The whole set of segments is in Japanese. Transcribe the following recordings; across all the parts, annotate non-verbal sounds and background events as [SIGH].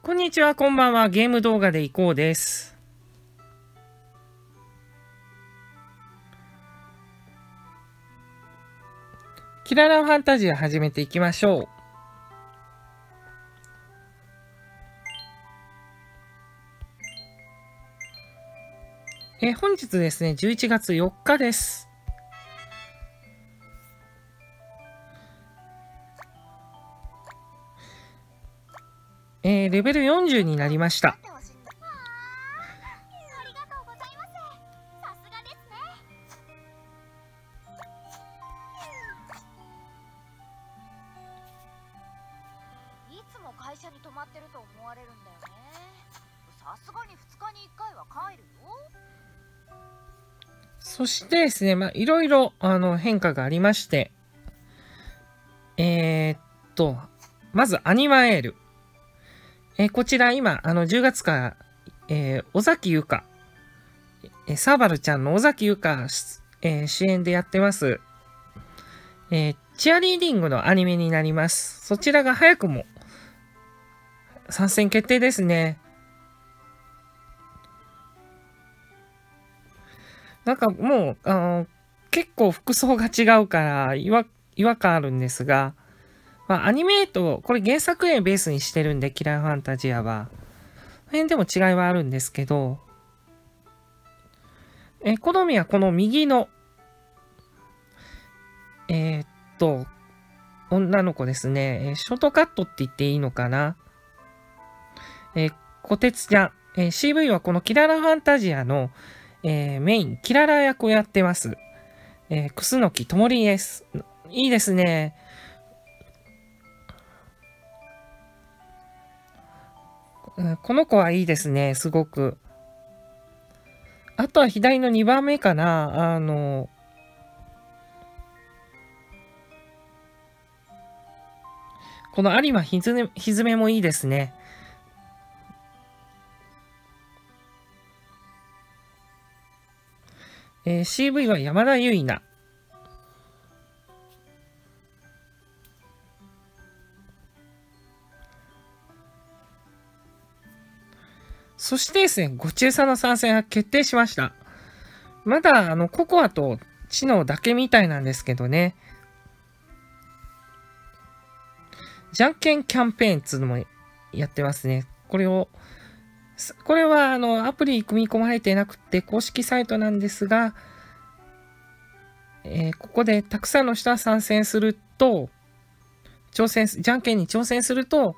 こんにちは、こんばんは。ゲーム動画でいこうです。キララファンタジア始めていきましょう。え本日ですね、11月4日です。すがに2日に1回は帰るよ。そしてですね、まあ、いろいろ、あの、変化がありまして、えーっと、まず、アニマエール。えこちら、今、あの、10月から、えー尾崎ゆか、えーサーバルちゃんの尾崎ゆか、えー主演でやってます、えーチアリーディングのアニメになります。そちらが早くも、参戦決定ですね。なんかもう、あの、結構服装が違うから違和違和感あるんですが、まあ、アニメート、これ原作絵ベースにしてるんで、キラーファンタジアは。この辺でも違いはあるんですけど、え、好みはこの右の、えーっと、女の子ですね、えショートカットって言っていいのかな。えー、小鉄ちゃん、えー CV はこのキララファンタジアの、えーメイン、キララ役をやってます。えー、楠木ともりです。いいですね。この子はいいですね、すごく。あとは左の2番目かな、あの、この有馬ひずめひずめもいいですね。えー CV は山田結菜。そしてですね、ご中佐の参戦が決定しました。まだ、あの、ココアと知能だけみたいなんですけどね。じゃんけんキャンペーンっつうのもやってますね。これを、これは、あの、アプリ組み込まれてなくて、公式サイトなんですが、えーここでたくさんの人が参戦すると、挑戦、じゃんけんに挑戦すると、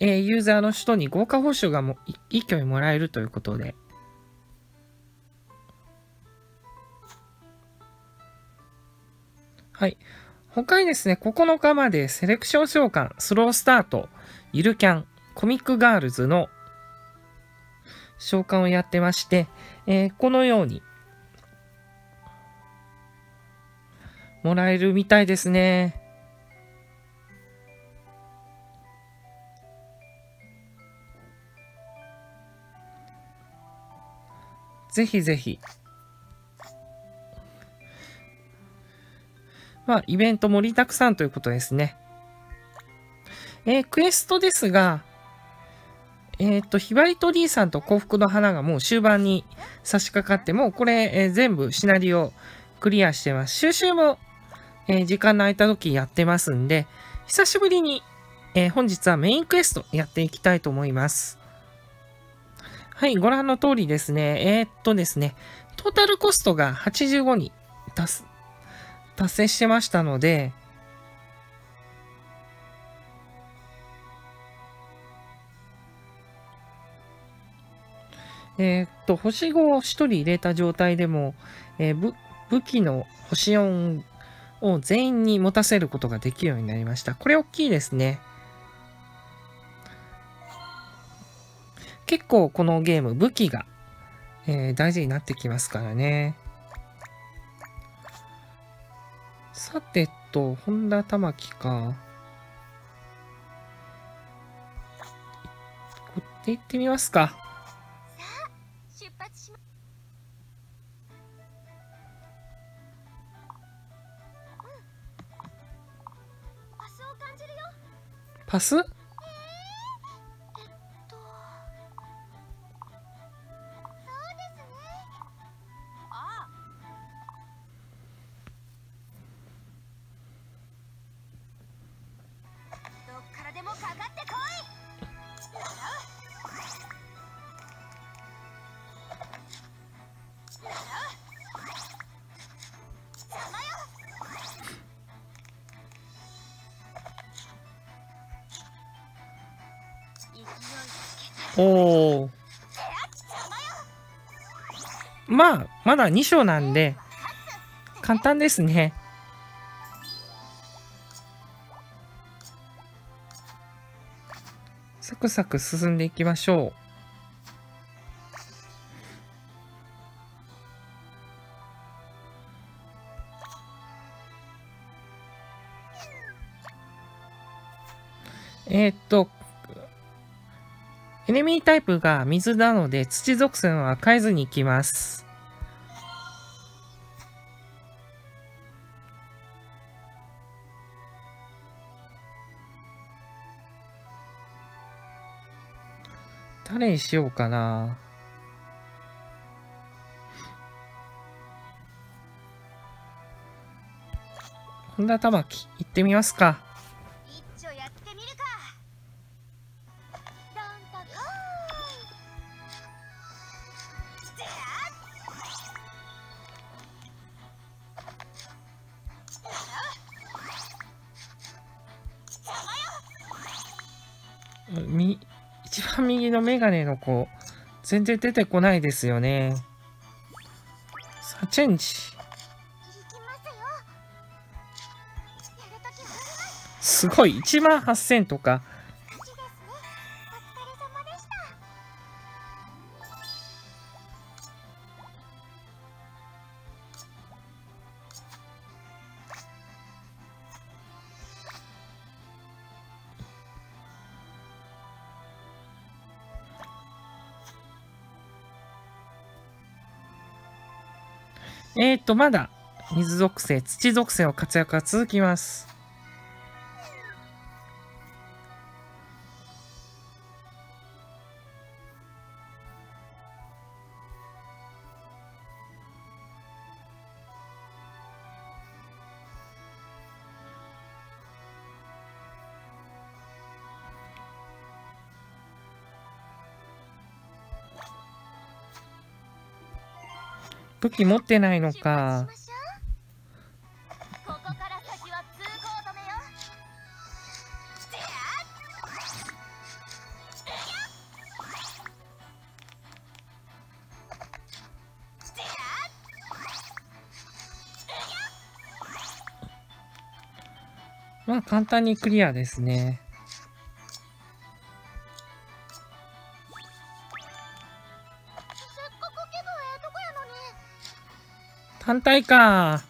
えーユーザーの人に豪華報酬がも一挙にもらえるということで。はい。他にですね、9日までセレクション召喚、スロースタート、ゆるキャン、コミックガールズの召喚をやってまして、えーこのように、もらえるみたいですね。ぜひぜひ。まあ、イベント盛りだくさんということですね。えークエストですが、えっ、と、ひばりと D さんと幸福の花がもう終盤に差し掛かって、もうこれ、えー全部シナリオクリアしてます。収集も、え時間の空いた時やってますんで、久しぶりに、え本日はメインクエストやっていきたいと思います。はい、ご覧の通りですね。えーっとですね、トータルコストが85に達達成してましたので、えーっと、星5を1人入れた状態でも、えー武武器の星4を全員に持たせることができるようになりました。これ大きいですね。結構このゲーム武器が、えー大事になってきますからね。さてと、本田玉木か。こって行ってみますか。パス？おおまあまだ2章なんで簡単ですね。サクサク進んでいきましょう。えー、っとエネミータイプが水なので土属性は変えずにいきます。誰にしようかな。本田玉木行ってみますか。のメガネの子、全然出てこないですよね。さあ、チェンジ。すごい、1万8000とか。と、まだ、水属性、土属性の活躍が続きます。武器持ってないのかまあ簡単にクリアですね。反対か。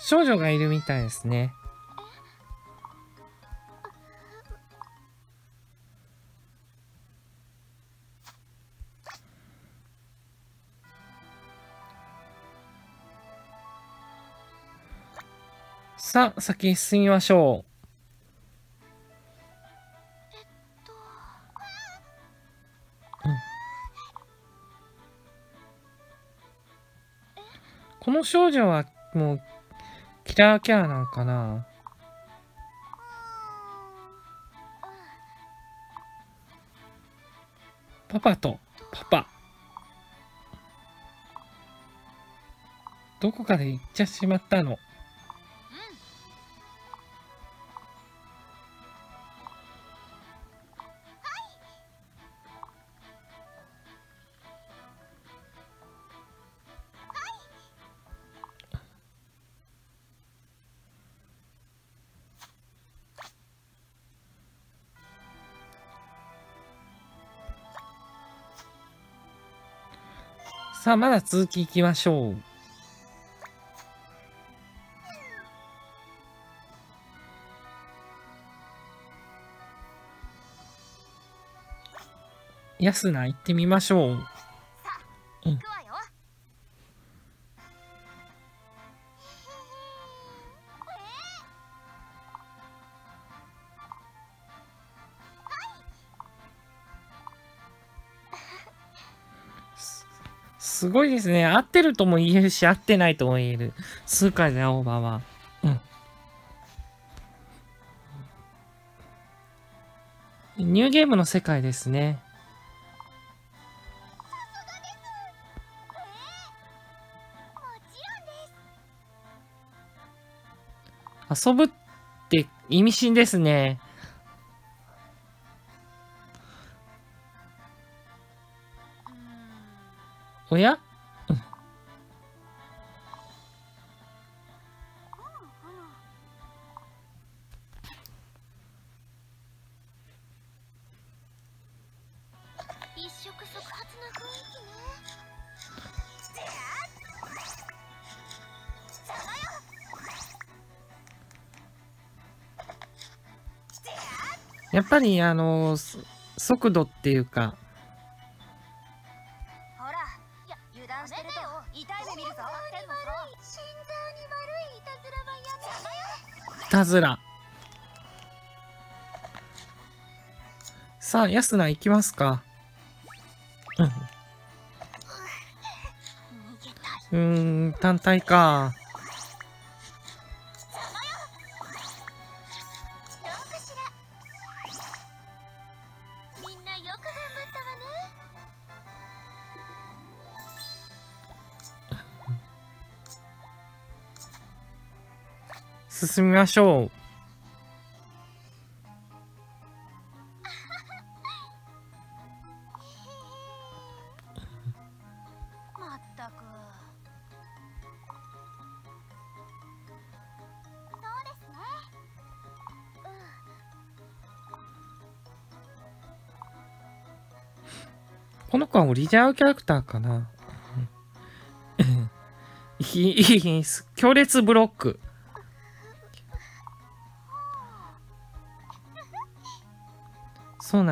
少女がいるみたいですね。さあ、先に進みましょとう。この少女はもう、キャーキャーなんかな？パパとパパ。どこかで行っちゃしまったの。さあ、まだ続きいきましょう。安菜行ってみましょう。うんすごいですね。合ってるとも言えるし、合ってないとも言える。スーカーで青葉は。うん。ニューゲームの世界ですね。遊ぶって意味深ですね。おややっぱり、あの、そ速度っていうか、たずら。さあ、安菜行きますか。うんうーん、単体か。進みましょう。この子はオリジナルキャラクターかな。う [LAUGHS] んいいいい強烈ブロック。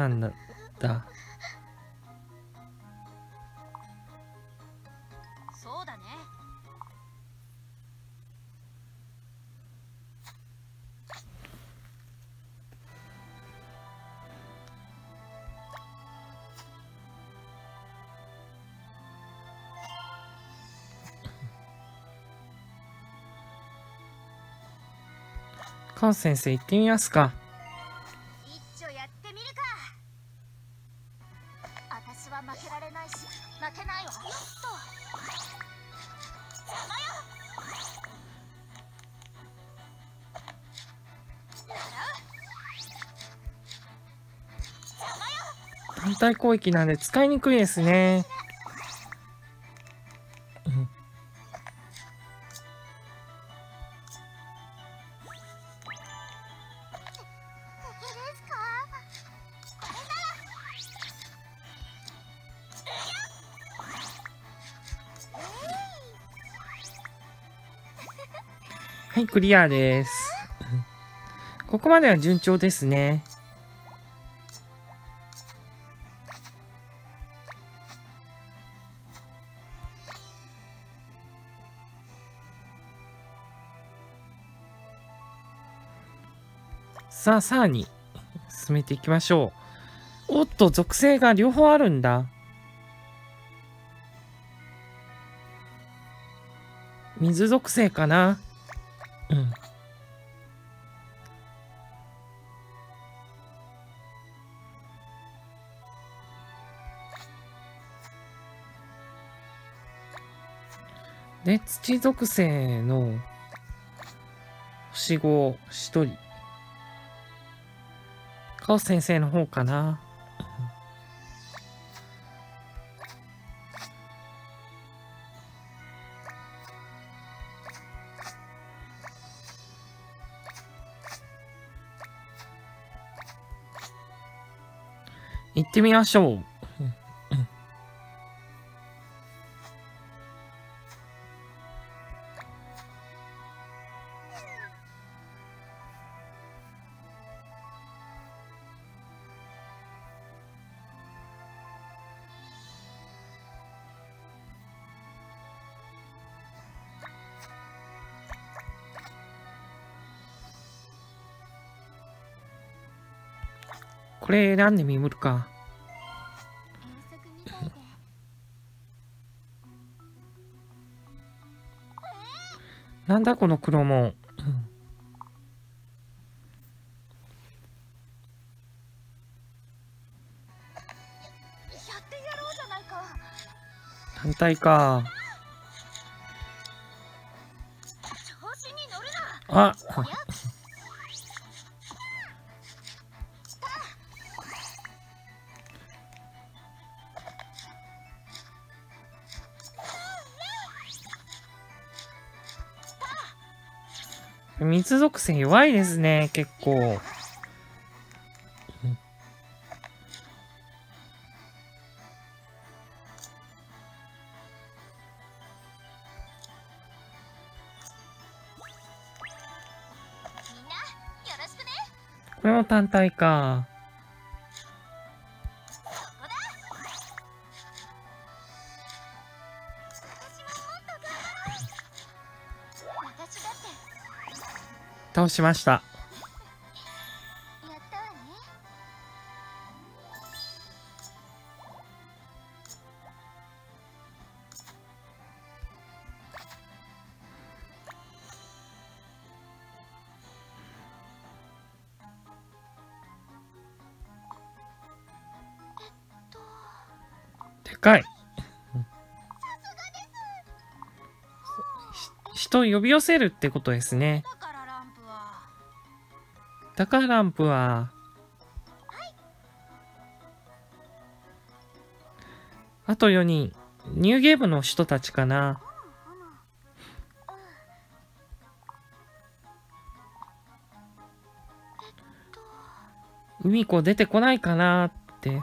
なんだ。だそうだねカン先生行ってみますか。体攻撃なんで使いにくいですね。うんはい、クリアです。ここまでは順調ですね。さあ、さらに進めていきましょう。おっと、属性が両方あるんだ。水属性かなうん。で、土属性の星5一人。カオス先生の方かな。行ってみましょう。これ選んでみるか。なんだこの黒門。やってやろうじゃないかあ、水属性弱いですね、結構。これも単体か。倒しました。でかい。ひ人を呼び寄せるってことですね。だかランプはだからランプは、あと4人、ニューゲームの人たちかな。海子出てこないかなって。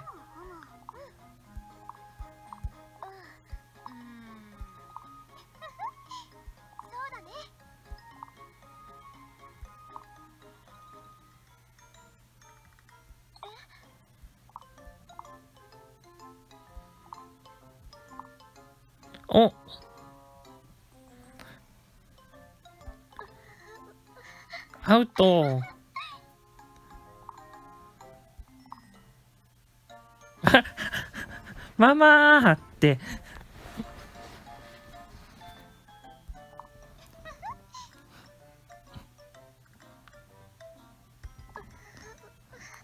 アウト。[LAUGHS] ママーって。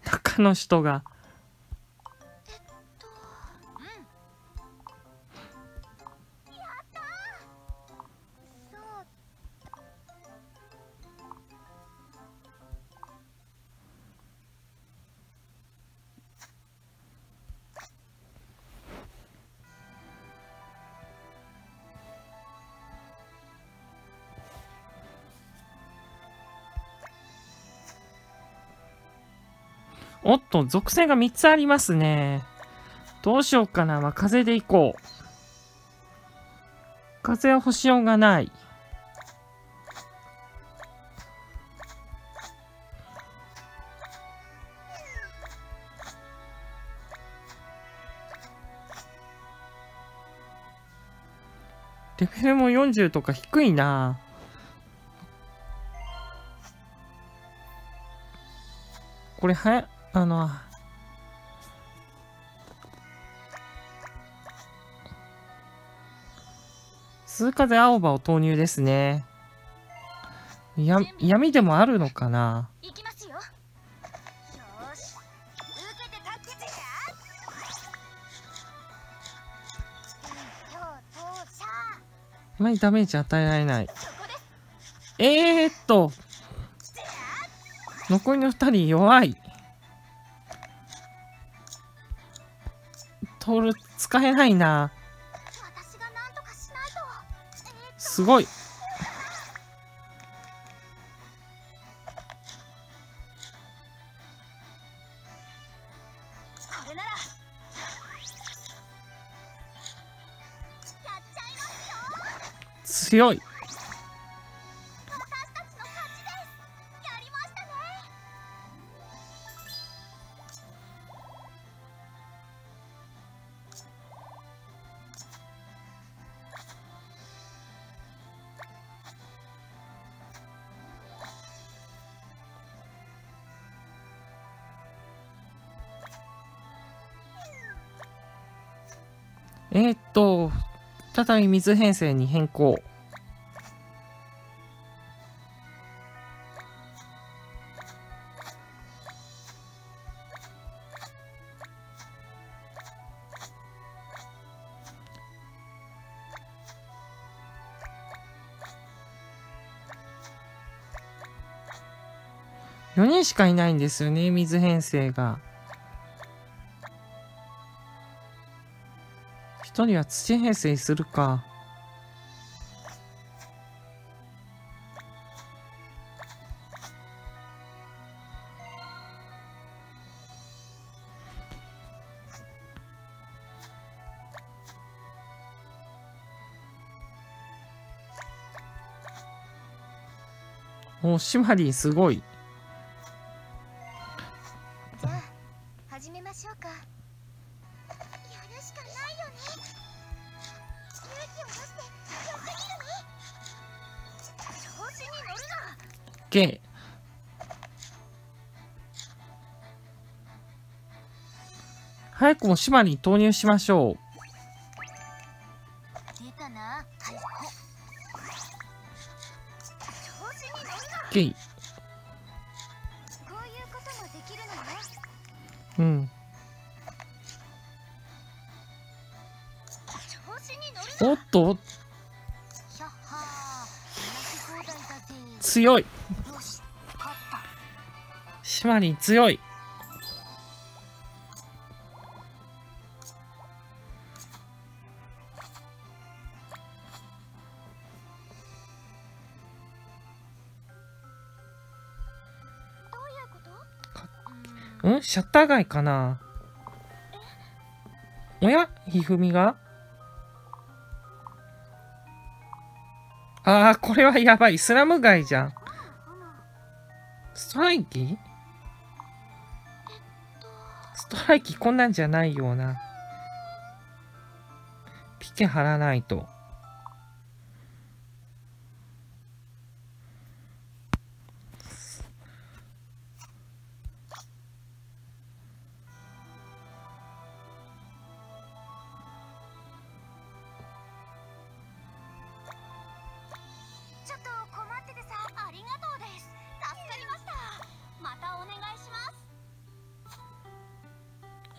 中の人が。おっと、属性が3つありますね。どうしようかな。まあ、風で行こう。風は星ようがない。レベルも40とか低いな。これはや、あの、数風青葉を投入ですね。や、闇でもあるのかな？あまりダメージ与えられない。えー、っと、残りの二人弱い。使えないな。すごい。強い。えー、っと、再び水編成に変更。4人しかいないんですよね、水編成が。1人は土編成するか。おシマリンすごい。早くもシマリン投入しましょう。OK。こうん。おっと、強い。よし勝ったシマリン強い。シャッター街かな？おや？ひふみが？ああ、これはやばい。スラム街じゃん。ストライキ？ストライキこんなんじゃないような。ピケ貼らないと。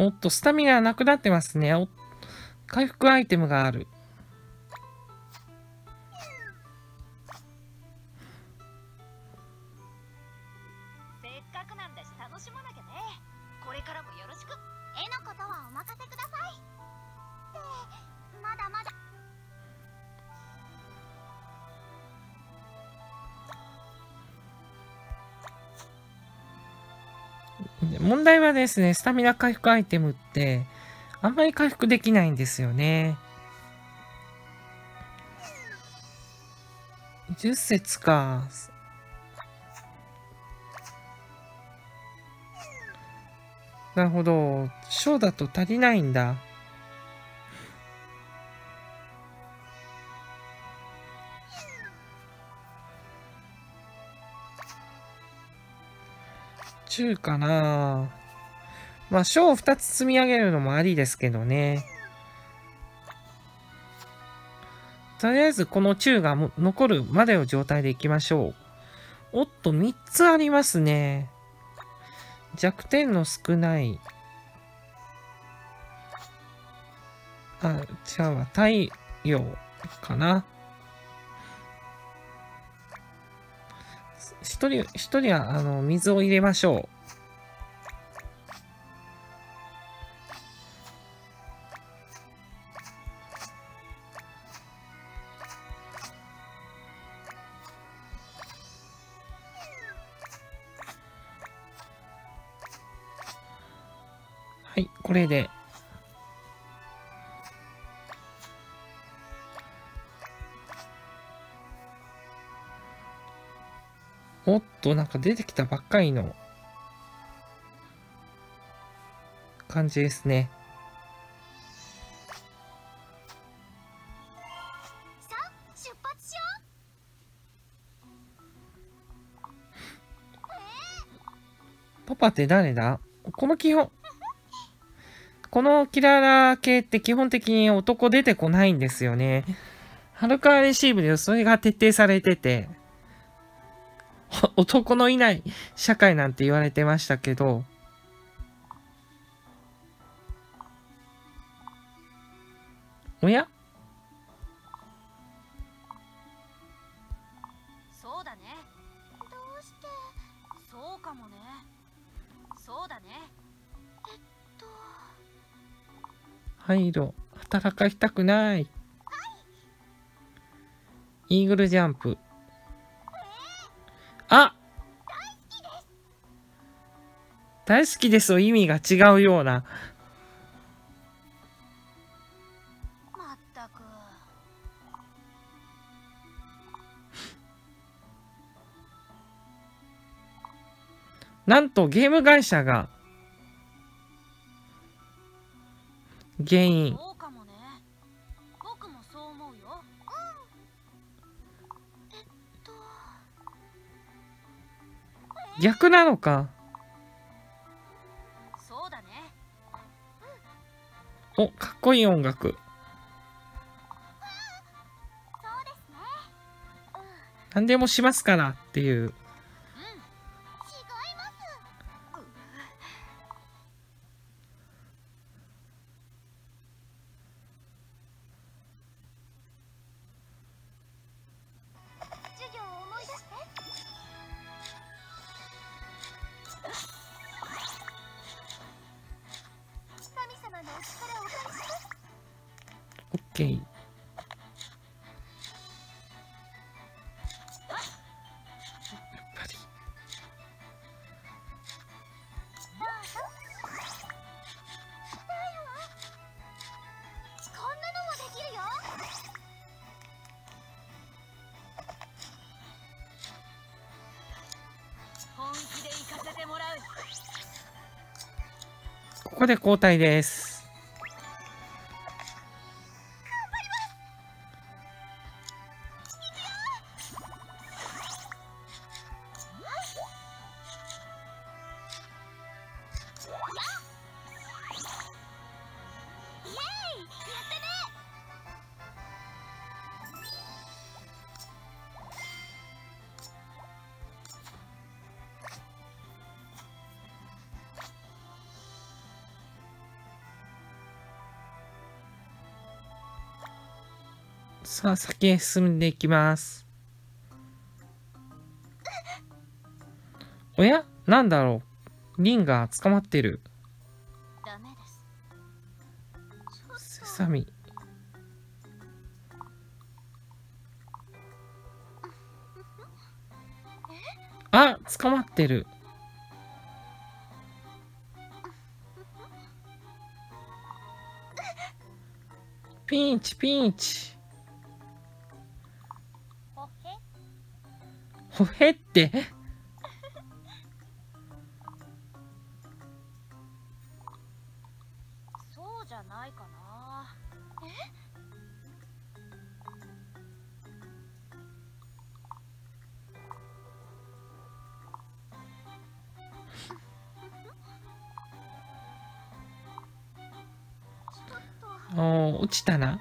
おっと、スタミナなくなってますね。回復アイテムがある。ですね、スタミナ回復アイテムって、あんまり回復できないんですよね。10節か。なるほど。小だと足りないんだ。中かなまあ、小を2つ積み上げるのもありですけどね。とりあえずこの中が残るまでの状態でいきましょう。おっと、3つありますね。弱点の少ない。あ、違うわ。太陽かな。一人、一人は、あの、水を入れましょう。と、なんか出てきたばっかりの感じですね。さあ出発しよパパって誰だ？この基本。このキララ系って基本的に男出てこないんですよね。[LAUGHS] ハルカーレシーブでそれが徹底されてて、[LAUGHS] 男のいない社会なんて言われてましたけど、おや？そうだねどうして？そうかもねそうだねえっと入ろう。働かしたくない。イーグルジャンプ。あ大好きですよ。意味が違うような。まったくなんとゲーム会社が原因。逆なのか。そうだねお、かっこいい音楽。何でもしますからっていう。ここで交代です。さあ、先へ進んでいきます。おや？なんだろう？リンが捕まってる。ダメですセサミ。あ捕まってる。ピンチ、ピンチ。ほへって。そうじゃないかなえ？[LAUGHS] おー落ちたな。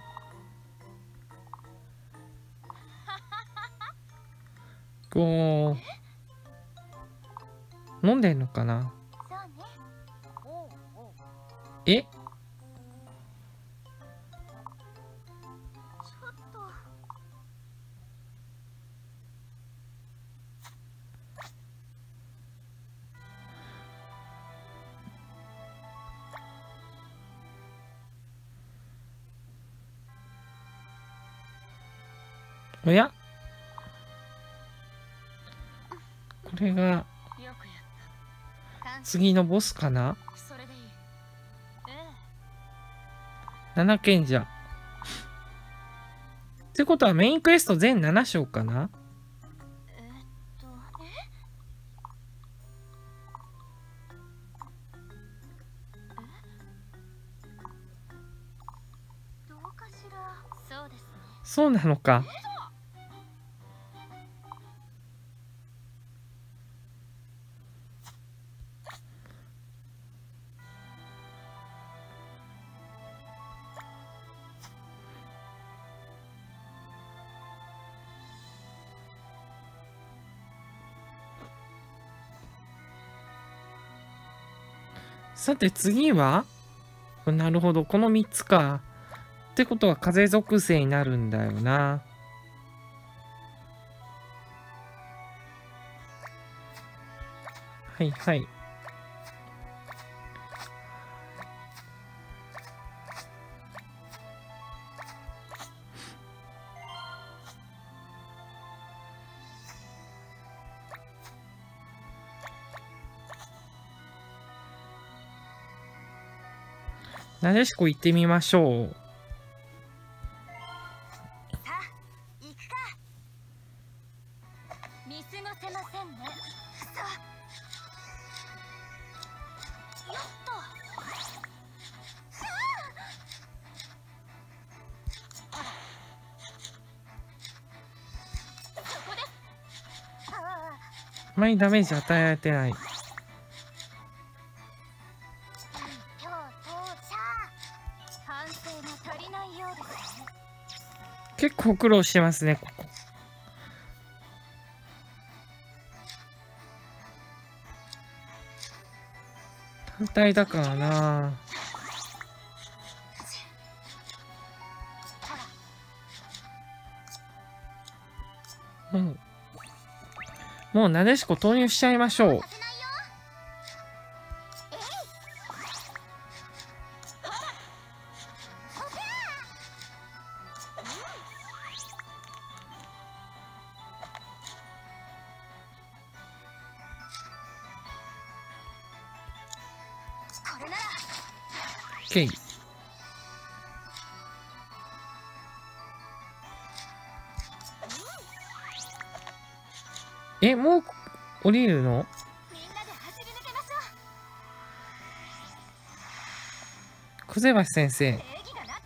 こう飲んでんのかな？え？おや？れが次のボスかな？それでいいええ七賢者。ってことはメインクエスト全7章かな？そうなのか。さて次は？なるほど、この3つか。ってことは風属性になるんだよな。はいはい。なでしこ行ってみましょう。さあ行くか。見過ごせませんね。さあよっと。そこです。あああダメージ与えられてない。構苦労してますね、ここ。単体だからなうん。もうなでしこ投入しちゃいましょう。もう降りるの？みんなで走り抜けましょう。小瀬橋先生。礼儀がなっ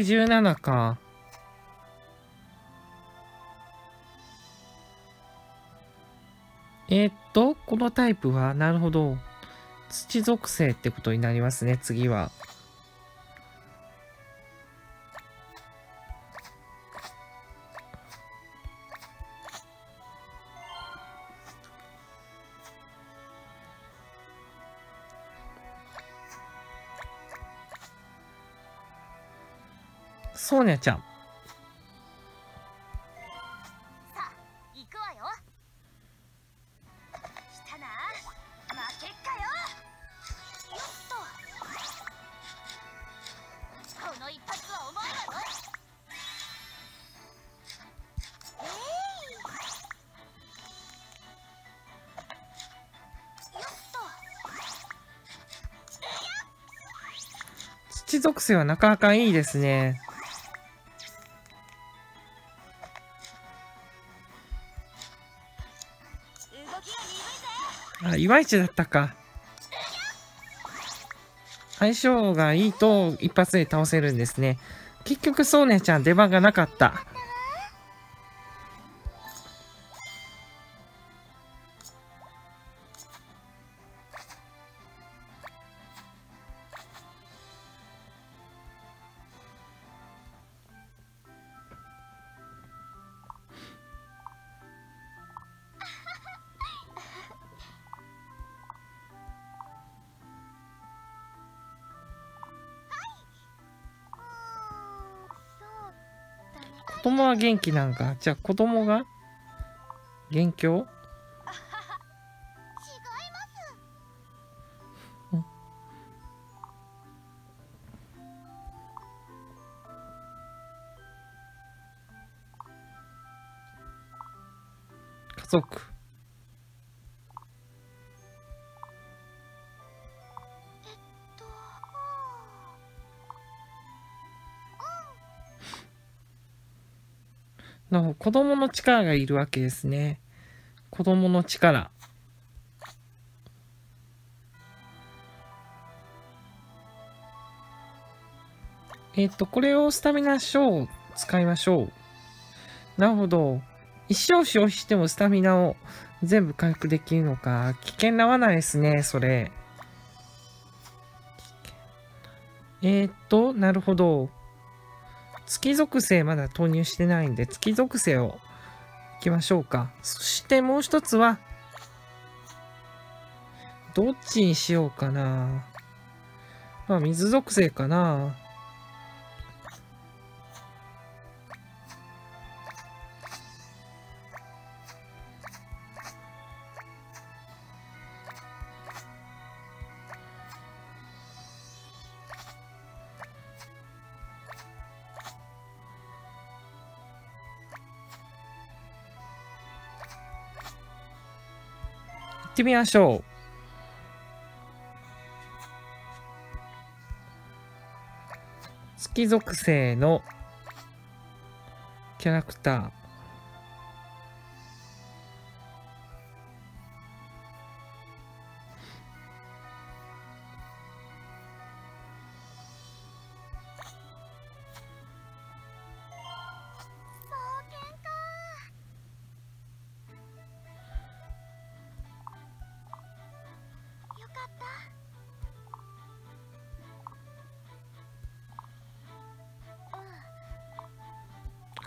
117か。えー、っと、このタイプは、なるほど。土属性ってことになりますね、次は。と土属性はなかなかいいですね。あ、いまいちだったか。相性がいいと一発で倒せるんですね。結局、そうねちゃん出番がなかった。供は元気なんか？じゃあ子供が元凶？子供の力がいるわけですね。子供の力。えっ、と、これをスタミナ賞を使いましょう。なるほど。石を消費してもスタミナを全部回復できるのか。危険な罠ですね、それ。えー、っと、なるほど。月属性まだ投入してないんで、月属性をいきましょうか。そしてもう一つは、どっちにしようかな。まあ、水属性かな。ってみましょう。月属性のキャラクター。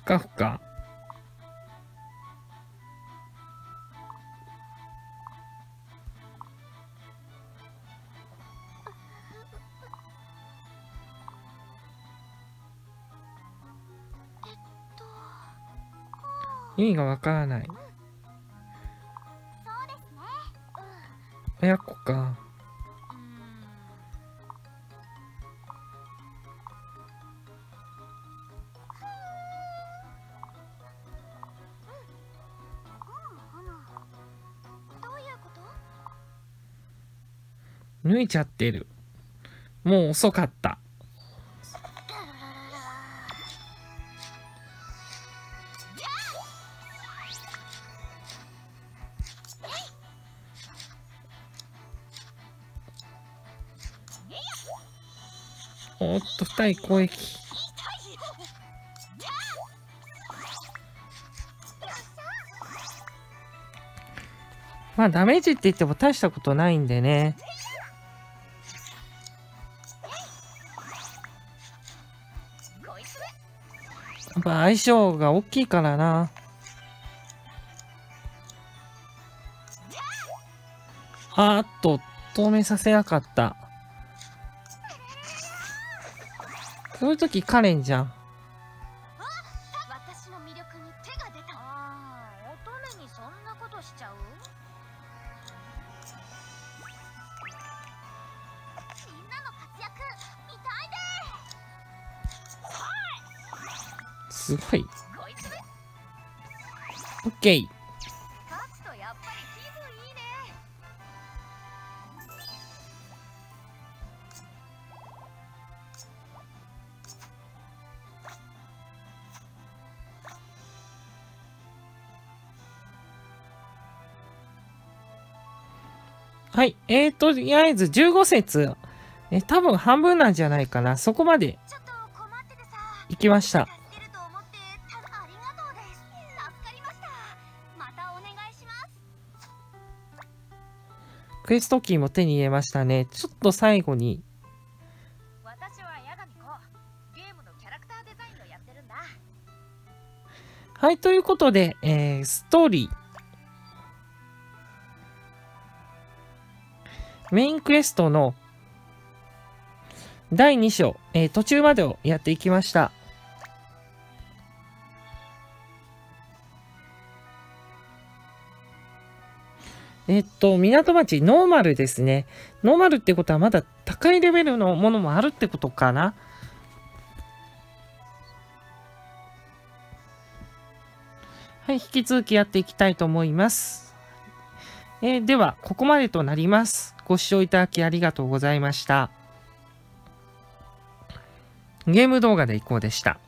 ふかふか。と意味がわからない。抜いちゃってる。もう遅かった。おっと、二人攻撃。まあ、ダメージって言っても大したことないんでね。やっぱ相性が大きいからな。あっと、透明させなかった。そういう時カレンじゃん。はい。えーとりあえず15節。え、多分半分なんじゃないかな。そこまで行きました。クエストキーも手に入れましたね。ちょっと最後に。私は八神子ゲームのキャラクターデザインをやってるんだはい。ということで、えー、ストーリー。メインクエストの第2章、えー途中までをやっていきました。えっと、港町ノーマルですね。ノーマルってことはまだ高いレベルのものもあるってことかな？はい、引き続きやっていきたいと思います。えーでは、ここまでとなります。ご視聴いただきありがとうございました。ゲーム動画でいこうでした。